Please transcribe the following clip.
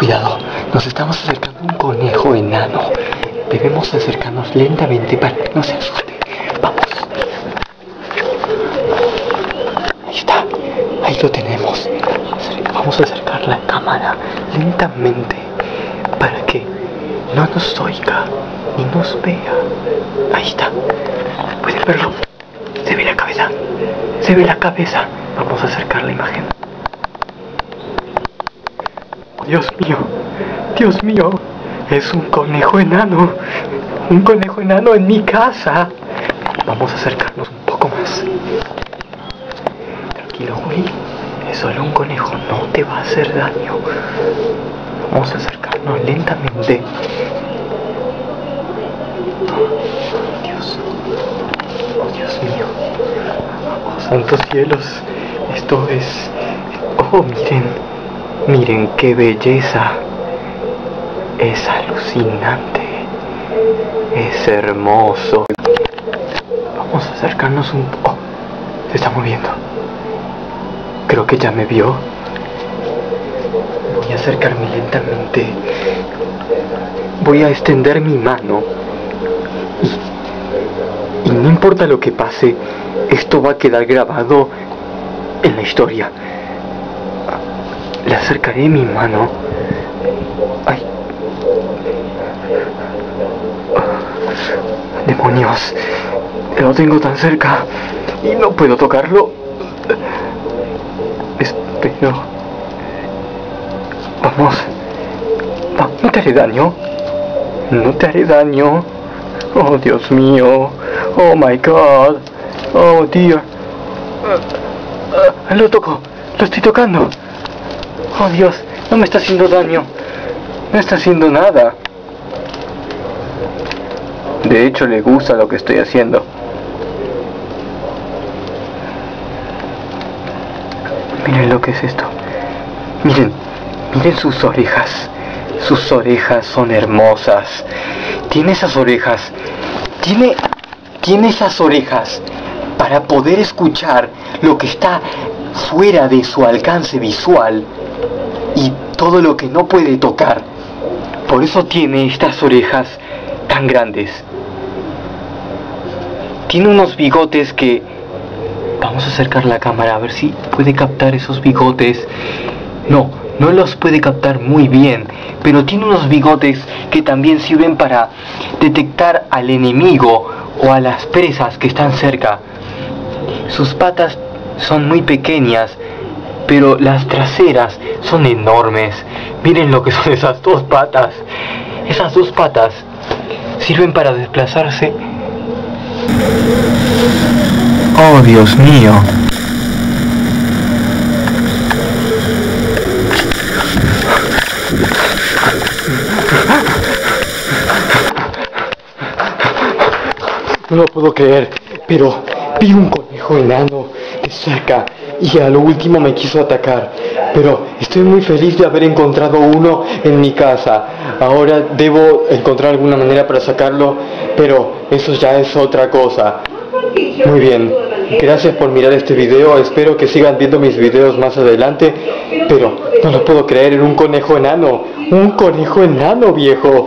Cuidado, nos estamos acercando a un conejo enano. Debemos acercarnos lentamente para que no se asuste. Vamos. Ahí está, ahí lo tenemos. Vamos a acercar la cámara lentamente para que no nos oiga ni nos vea. Ahí está. ¿Pueden verlo? Se ve la cabeza. Se ve la cabeza. Vamos a acercar la imagen. Dios mío, Dios mío, es un conejo enano, un conejo enano en mi casa. Vamos a acercarnos un poco más. Tranquilo, Willy, es solo un conejo, no te va a hacer daño. Vamos a acercarnos lentamente. Dios, oh Dios mío, santos cielos, esto es... Oh, miren. Miren qué belleza. Es alucinante. Es hermoso. Vamos a acercarnos un poco. Oh, se está moviendo. Creo que ya me vio. Voy a acercarme lentamente. Voy a extender mi mano. Y, y no importa lo que pase, esto va a quedar grabado en la historia. Le acercaré mi mano. Ay. Demonios. Lo tengo tan cerca y no puedo tocarlo. Espero. Vamos. No te haré daño. No te haré daño. Oh, Dios mío. Oh, my God. Oh, dear. lo toco. Lo estoy tocando. Oh Dios, no me está haciendo daño. No está haciendo nada. De hecho, le gusta lo que estoy haciendo. Miren lo que es esto. Miren, miren sus orejas. Sus orejas son hermosas. Tiene esas orejas. Tiene, tiene esas orejas para poder escuchar lo que está fuera de su alcance visual todo lo que no puede tocar. Por eso tiene estas orejas tan grandes. Tiene unos bigotes que... Vamos a acercar la cámara a ver si puede captar esos bigotes. No, no los puede captar muy bien, pero tiene unos bigotes que también sirven para detectar al enemigo o a las presas que están cerca. Sus patas son muy pequeñas pero las traseras son enormes. Miren lo que son esas dos patas. Esas dos patas sirven para desplazarse. Oh, Dios mío. No lo puedo creer, pero vi un conejo enano de cerca y a lo último me quiso atacar. Pero estoy muy feliz de haber encontrado uno en mi casa. Ahora debo encontrar alguna manera para sacarlo, pero eso ya es otra cosa. Muy bien, gracias por mirar este video, espero que sigan viendo mis videos más adelante, pero no lo puedo creer, en un conejo enano, un conejo enano viejo.